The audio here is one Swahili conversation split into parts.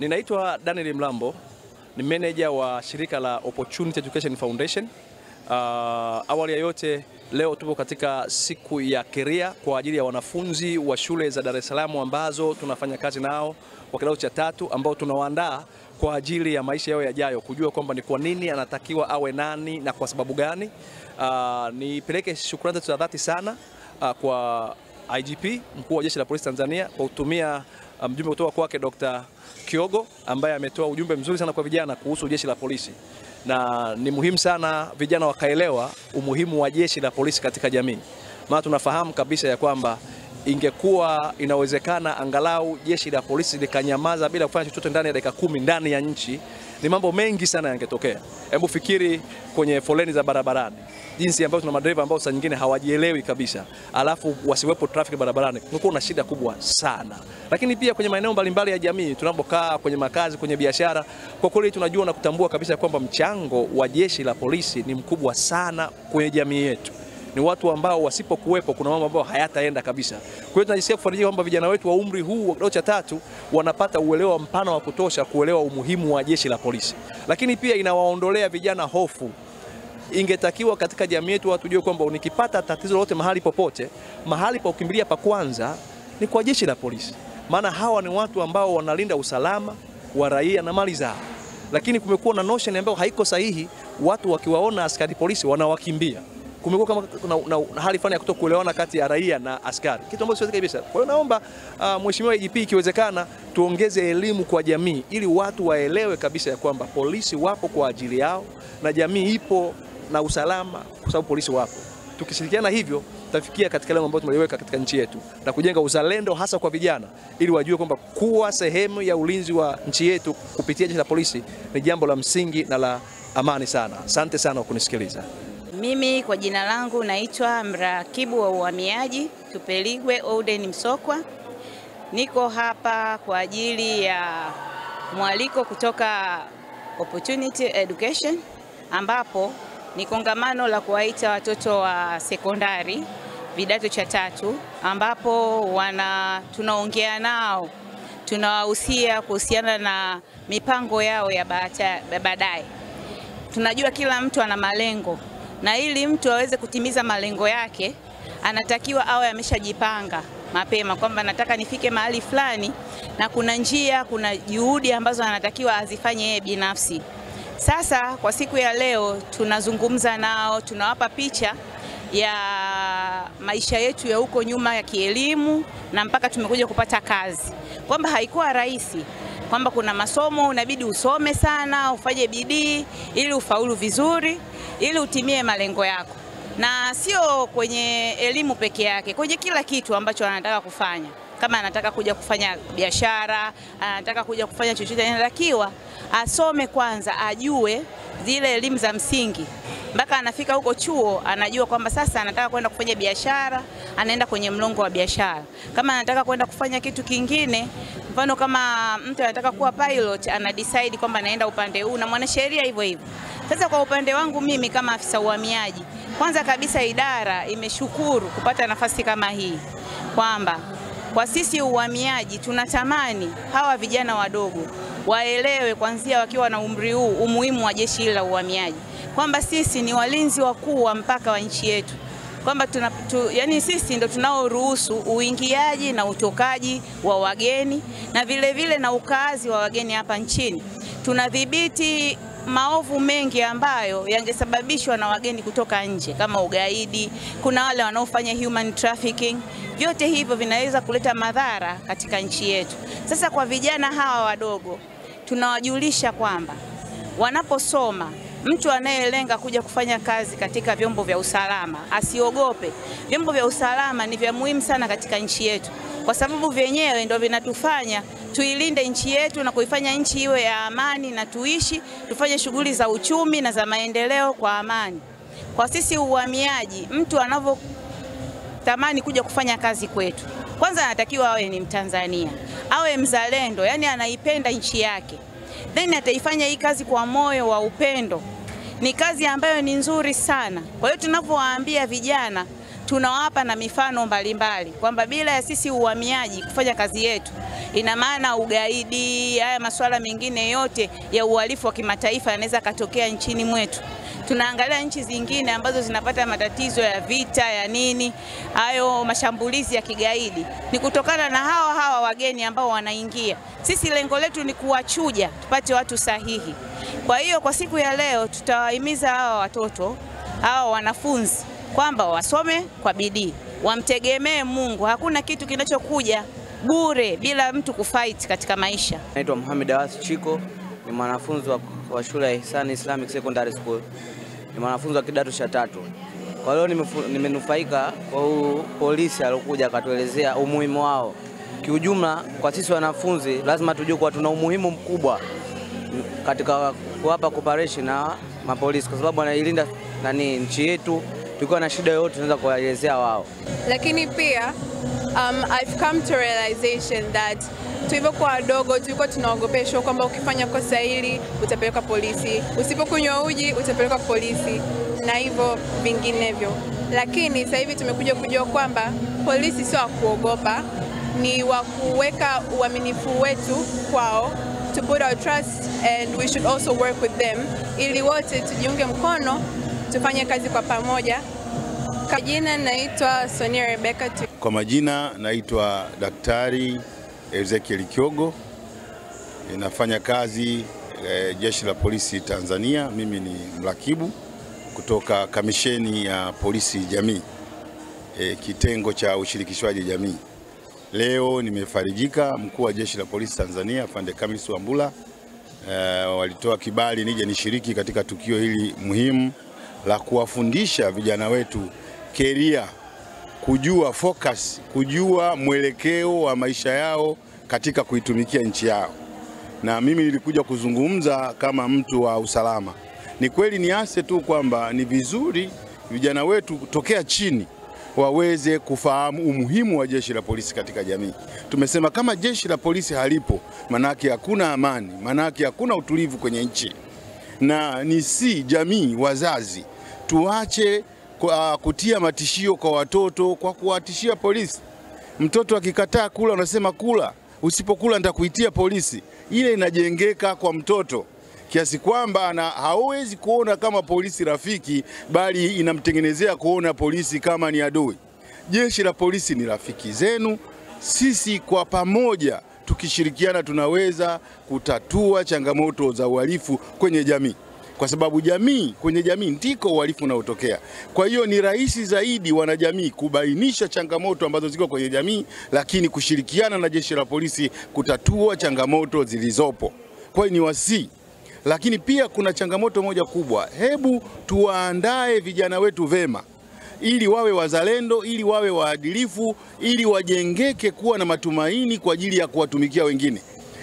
Ninaitwa Daniel Mlambo, ni meneja wa shirika la Opportunity Education Foundation. Uh, awali ya yote leo tupo katika siku ya keria kwa ajili ya wanafunzi wa shule za Dar es Salaam ambazo tunafanya kazi nao kwa kidato cha tatu ambao tunawaandaa kwa ajili ya maisha yao yajayo, kujua kwamba ni kwa nini anatakiwa awe nani na kwa sababu gani. Uh, nipeleke shukrani za dhati sana uh, kwa IGP mkuu wa jeshi la polisi Tanzania kwa kutumia mjumbe um, kutoka kwake Dr. Kiogo ambaye ametoa ujumbe mzuri sana kwa vijana kuhusu jeshi la polisi, na ni muhimu sana vijana wakaelewa umuhimu wa jeshi la polisi katika jamii, maana tunafahamu kabisa ya kwamba ingekuwa inawezekana angalau jeshi la polisi likanyamaza bila kufanya chochote ndani ya dakika kumi ndani ya nchi, ni mambo mengi sana yangetokea. Hebu fikiri kwenye foleni za barabarani jinsi ambavyo tuna madereva ambao saa nyingine hawajielewi kabisa, alafu wasiwepo traffic barabarani, kunakuwa na shida kubwa sana. Lakini pia kwenye maeneo mbalimbali ya jamii tunapokaa, kwenye makazi, kwenye biashara, kwa kweli tunajua na kutambua kabisa kwamba mchango wa jeshi la polisi ni mkubwa sana kwenye jamii yetu. Ni watu ambao wasipokuwepo kuna mambo ambayo hayataenda kabisa. Kwa hiyo tunajisikia kufarijika kwamba vijana wetu wa umri huu wa kidato cha tatu wanapata uelewa mpana wa kutosha kuelewa umuhimu wa jeshi la polisi, lakini pia inawaondolea vijana hofu ingetakiwa katika jamii yetu watu jue kwamba nikipata tatizo lolote mahali popote, mahali pa kukimbilia pa kwanza ni kwa jeshi la polisi, maana hawa ni watu ambao wanalinda usalama wa raia na mali zao. Lakini kumekuwa na notion ambayo haiko sahihi, watu wakiwaona askari polisi wanawakimbia. Kumekuwa kama na, na, na hali fulani ya kutokuelewana kati ya raia na askari, kitu ambacho siwezi kabisa. Kwa hiyo naomba uh, Mheshimiwa IGP ikiwezekana, tuongeze elimu kwa jamii ili watu waelewe kabisa ya kwamba polisi wapo kwa ajili yao na jamii ipo na usalama kwa sababu polisi wapo. Tukishirikiana hivyo, tutafikia katika lengo ambalo tumeliweka katika nchi yetu na kujenga uzalendo hasa kwa vijana, ili wajue kwamba kuwa sehemu ya ulinzi wa nchi yetu kupitia jeshi la polisi ni jambo la msingi na la amani sana. Asante sana kwa kunisikiliza. Mimi kwa jina langu naitwa mrakibu wa uhamiaji Tupeligwe Olden Msokwa. Niko hapa kwa ajili ya mwaliko kutoka Opportunity Education ambapo ni kongamano la kuwaita watoto wa sekondari vidato cha tatu, ambapo wana tunaongea nao, tunawahusia kuhusiana na mipango yao ya baadaye. Tunajua kila mtu ana malengo, na ili mtu aweze kutimiza malengo yake anatakiwa awe ameshajipanga mapema kwamba nataka nifike mahali fulani, na kuna njia, kuna juhudi ambazo anatakiwa azifanye yeye binafsi. Sasa kwa siku ya leo tunazungumza nao, tunawapa picha ya maisha yetu ya huko nyuma ya kielimu na mpaka tumekuja kupata kazi, kwamba haikuwa rahisi, kwamba kuna masomo unabidi usome sana, ufanye bidii ili ufaulu vizuri, ili utimie malengo yako, na sio kwenye elimu peke yake, kwenye kila kitu ambacho anataka kufanya. Kama anataka kuja kufanya biashara, anataka kuja kufanya chochote, anatakiwa asome kwanza, ajue zile elimu za msingi, mpaka anafika huko chuo, anajua kwamba sasa anataka kwenda kufanya biashara, anaenda kwenye mlongo wa biashara. Kama anataka kwenda kufanya kitu kingine, mfano kama mtu anataka kuwa pilot, ana decide kwamba anaenda upande huu, na mwanasheria hivyo hivyo. Sasa kwa upande wangu mimi kama afisa uhamiaji, kwanza kabisa idara imeshukuru kupata nafasi kama hii kwamba kwa sisi uhamiaji tunatamani hawa vijana wadogo waelewe kwanzia wakiwa na umri huu umuhimu wa jeshi hili la uhamiaji, kwamba sisi ni walinzi wakuu wa mpaka wa nchi yetu, kwamba tuna, tu, yani sisi ndo tunaoruhusu uingiaji na utokaji wa wageni na vile vile na ukaazi wa wageni hapa nchini. Tunadhibiti maovu mengi ambayo yangesababishwa na wageni kutoka nje kama ugaidi, kuna wale wanaofanya human trafficking. Vyote hivyo vinaweza kuleta madhara katika nchi yetu. Sasa kwa vijana hawa wadogo tunawajulisha kwamba wanaposoma, mtu anayelenga kuja kufanya kazi katika vyombo vya usalama asiogope. Vyombo vya usalama ni vya muhimu sana katika nchi yetu, kwa sababu vyenyewe ndio vinatufanya tuilinde nchi yetu na kuifanya nchi iwe ya amani na tuishi tufanye shughuli za uchumi na za maendeleo kwa amani. Kwa sisi uhamiaji, mtu anavyotamani kuja kufanya kazi kwetu, kwanza anatakiwa awe ni Mtanzania, awe mzalendo, yani anaipenda nchi yake, then ataifanya hii kazi kwa moyo wa upendo. Ni kazi ambayo ni nzuri sana. Kwa hiyo tunavyowaambia vijana tunawapa na mifano mbalimbali kwamba bila ya sisi uhamiaji kufanya kazi yetu, ina maana ugaidi, haya masuala mengine yote ya uhalifu wa kimataifa yanaweza katokea nchini mwetu. Tunaangalia nchi zingine ambazo zinapata matatizo ya vita ya nini, hayo mashambulizi ya kigaidi, ni kutokana na hawa hawa wageni ambao wanaingia. Sisi lengo letu ni kuwachuja, tupate watu sahihi. Kwa hiyo kwa siku ya leo tutawahimiza hawa watoto hawa wanafunzi kwamba wasome kwa bidii, wamtegemee Mungu. Hakuna kitu kinachokuja bure bila mtu kufight katika maisha. Naitwa Mohamed Awas Chiko, ni mwanafunzi wa, wa shule ya Ihsan Islamic Secondary School, ni mwanafunzi wa kidato cha tatu. Kwa hiyo nimenufaika kwa huyu polisi aliokuja akatuelezea umuhimu wao. Kiujumla, kwa sisi wanafunzi lazima tujue kuwa tuna umuhimu mkubwa katika kuwapa cooperation na mapolisi, kwa sababu wanailinda nani nchi yetu. Tukiwa na shida yoyote tunaweza kuwaelezea wao. lakini pia um, I've come to realization that tulivyokuwa wadogo tulikuwa tunaogopeshwa kwamba ukifanya kosa hili utapelekwa polisi, usipokunywa uji utapelekwa polisi na hivyo vinginevyo. Lakini sasa hivi tumekuja kujua kwamba polisi sio wa kuogopa, ni wa kuweka uaminifu wetu kwao, to put our trust and we should also work with them, ili wote tujiunge mkono tufanye kazi kwa pamoja. Kwa jina naitwa Sonia Rebecca. Kwa majina naitwa Daktari Ezekiel Kiogo, inafanya kazi e, Jeshi la Polisi Tanzania. Mimi ni mrakibu kutoka Kamisheni ya Polisi Jamii, e, kitengo cha ushirikishwaji jamii. Leo nimefarijika, mkuu wa Jeshi la Polisi Tanzania fande Kamis Wambura e, walitoa kibali nije nishiriki katika tukio hili muhimu la kuwafundisha vijana wetu keria kujua focus, kujua mwelekeo wa maisha yao katika kuitumikia nchi yao. Na mimi nilikuja kuzungumza kama mtu wa usalama. Ni kweli niase tu kwamba ni vizuri vijana wetu kutokea chini waweze kufahamu umuhimu wa jeshi la polisi katika jamii. Tumesema kama jeshi la polisi halipo, manake hakuna amani, manake hakuna utulivu kwenye nchi na ni si jamii, wazazi tuache kutia matishio kwa watoto kwa kuwatishia polisi. Mtoto akikataa kula unasema kula, usipokula nitakuitia polisi. Ile inajengeka kwa mtoto kiasi kwamba ana hawezi kuona kama polisi rafiki, bali inamtengenezea kuona polisi kama ni adui. Jeshi la polisi ni rafiki zenu. Sisi kwa pamoja tukishirikiana, tunaweza kutatua changamoto za uhalifu kwenye jamii, kwa sababu jamii, kwenye jamii ndiko uhalifu unaotokea. Kwa hiyo ni rahisi zaidi wanajamii kubainisha changamoto ambazo ziko kwenye jamii, lakini kushirikiana na jeshi la polisi kutatua changamoto zilizopo. Kwa hiyo ni wasii lakini pia kuna changamoto moja kubwa. Hebu tuwaandae vijana wetu vema, ili wawe wazalendo, ili wawe waadilifu, ili wajengeke kuwa na matumaini kwa ajili ya kuwatumikia wengine.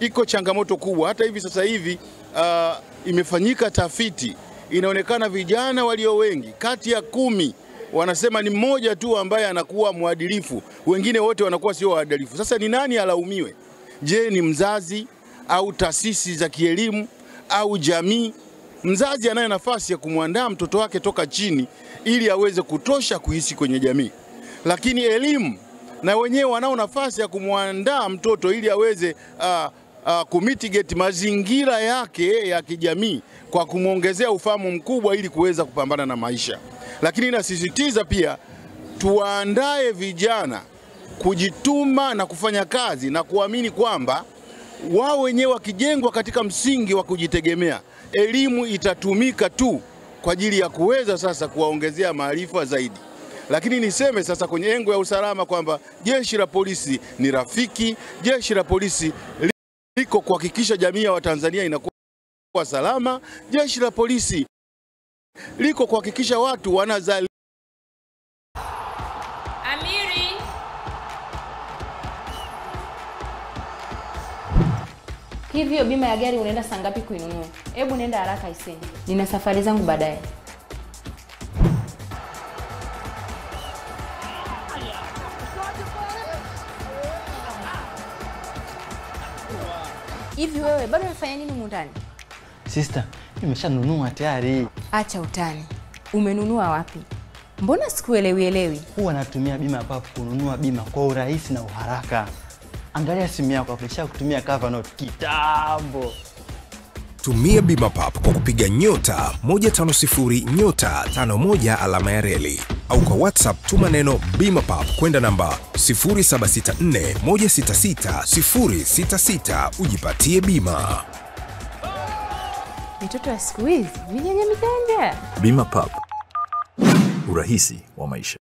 Iko changamoto kubwa hata hivi sasa hivi. Uh, imefanyika tafiti, inaonekana vijana walio wengi kati ya kumi wanasema ni mmoja tu ambaye anakuwa mwadilifu, wengine wote wanakuwa sio waadilifu. Sasa ni nani alaumiwe? Je, ni mzazi au taasisi za kielimu au jamii? Mzazi anayo nafasi ya kumwandaa mtoto wake toka chini ili aweze kutosha kuishi kwenye jamii, lakini elimu na wenyewe wanao nafasi ya kumwandaa mtoto ili aweze uh, uh, kumitigate mazingira yake ya kijamii kwa kumwongezea ufahamu mkubwa ili kuweza kupambana na maisha. Lakini nasisitiza pia tuwaandae vijana kujituma na kufanya kazi na kuamini kwamba wao wenyewe wakijengwa katika msingi wa kujitegemea, elimu itatumika tu kwa ajili ya kuweza sasa kuwaongezea maarifa zaidi. Lakini niseme sasa kwenye engo ya usalama kwamba jeshi la polisi ni rafiki, jeshi la polisi liko kuhakikisha jamii ya Watanzania inakuwa salama, jeshi la polisi liko kuhakikisha watu wanazali Amiri, Hivyo bima ya gari unaenda saa ngapi kuinunua? Hebu nenda haraka iseni, nina safari zangu baadaye. Hivi wewe bado unafanya nini humu ndani? Sister, nimeshanunua tayari. Acha utani. Umenunua wapi? Mbona sikuelewi elewi? Huwa natumia bima ya papo kununua bima kwa urahisi na uharaka. Angalia simu yako hapo, kutumia cover note kitambo. Tumia bima pap kwa kupiga nyota 150 nyota 51 alama ya reli au kwa WhatsApp tuma neno bima pap kwenda namba 0764166066 ujipatie bima. Mitoto ya siku hizi mijanja. Bima Pub, urahisi wa maisha.